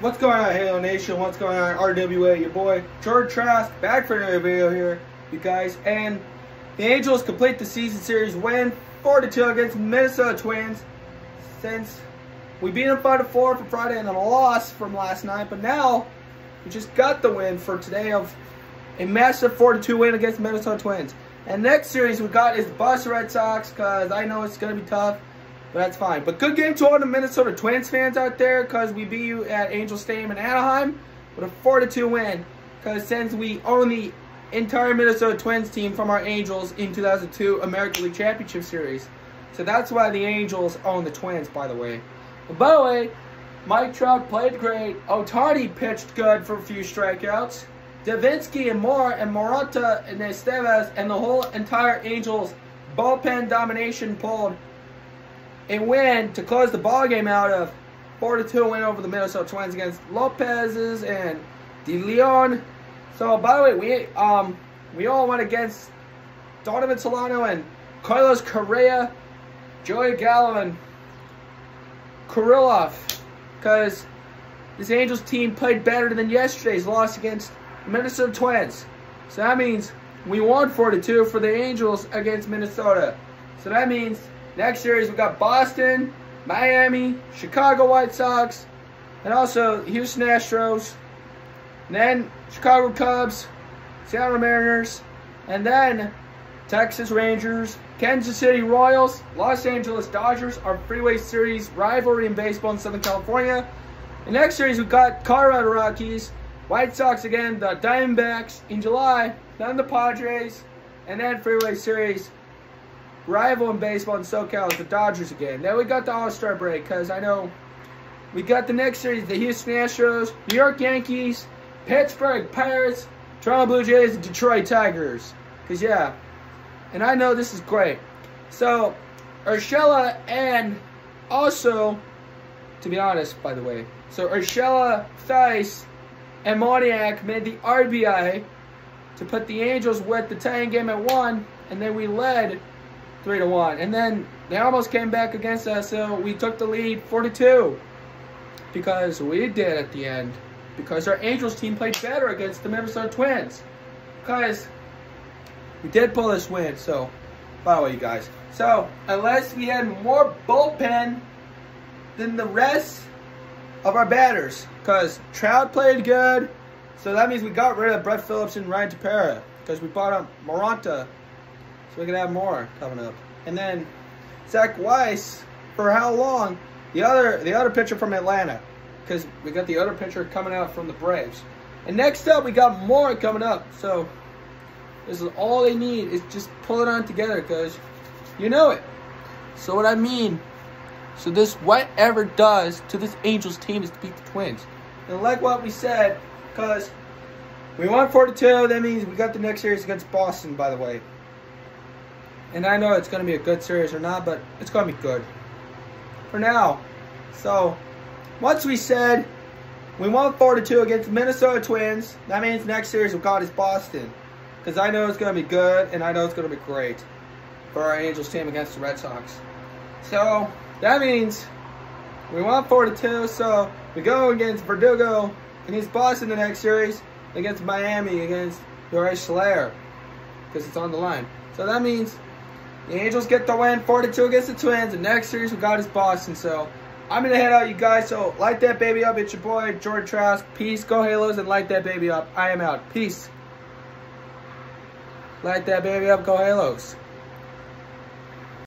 What's going on, Halo Nation? What's going on, RWA? Your boy, Jordan Trask, back for another video here, you guys. And the Angels complete the season series win 4-2 against Minnesota Twins. Since we beat them 5-4 for Friday and then a loss from last night. But now, we just got the win for today of a massive 4-2 win against Minnesota Twins. And next series we got is Boston Red Sox, because I know it's going to be tough. But that's fine. But good game to all the Minnesota Twins fans out there because we beat you at Angel Stadium in Anaheim with a 4-2 win. Because since we own the entire Minnesota Twins team from our Angels in 2002 American League Championship Series. So that's why the Angels own the Twins, by the way. And by the way, Mike Trout played great. Ohtani pitched good for a few strikeouts. Devenski and Moore and Morata and Estevez and the whole entire Angels bullpen domination pulled a win to close the ball game out of 4-2 win over the Minnesota Twins against Lopez's and De Leon. So by the way, we um we all went against Donovan Solano and Carlos Correa, Joey Gallo and Kirilloff because this Angels team played better than yesterday's loss against Minnesota Twins. So that means we won 4-2 for the Angels against Minnesota. So that means Next series, we got Boston, Miami, Chicago White Sox, and also Houston Astros. And then Chicago Cubs, Seattle Mariners, and then Texas Rangers, Kansas City Royals, Los Angeles Dodgers, our freeway series rivalry in baseball in Southern California. The next series, we've got Colorado Rockies, White Sox again, the Diamondbacks in July, then the Padres, and then freeway series rival in baseball in SoCal is the Dodgers again. Then we got the All-Star break because I know we got the next series, the Houston Astros, New York Yankees, Pittsburgh Pirates, Toronto Blue Jays, and Detroit Tigers. Because, yeah, and I know this is great. So, Urshela and also, to be honest, by the way, so Urshela, Thaiss, and Moniak made the RBI to put the Angels with the tying game at one, and then we led three to one. And then they almost came back against us, so we took the lead 42 because we did at the end. Because our Angels team played better against the Minnesota Twins. Because we did pull this win, so by the way, you guys. So, unless we had more bullpen than the rest of our batters, because Trout played good, so that means we got rid of Brett Phillips and Ryan Tepera, because we bought up Moranta so we can have more coming up. And then Zach Weiss, for how long? The other the other pitcher from Atlanta. Because we got the other pitcher coming out from the Braves. And next up, we got more coming up. So this is all they need is just pull it on together because you know it. So what I mean, so this whatever does to this Angels team is to beat the Twins. And like what we said, because we won 42, that means we got the next series against Boston, by the way. And I know it's going to be a good series or not, but it's going to be good. For now. So, once we said we won 4-2 against Minnesota Twins, that means next series we got is Boston. Because I know it's going to be good, and I know it's going to be great for our Angels team against the Red Sox. So, that means we won 4-2, so we go against Verdugo against Boston the next series, against Miami against Jorge Soler, because it's on the line. So that means the Angels get the win, 42 against the Twins. The next series we got is Boston. So I'm going to head out, you guys. So light that baby up. It's your boy, Jordan Trask. Peace. Go Halos and light that baby up. I am out. Peace. Light that baby up. Go Halos.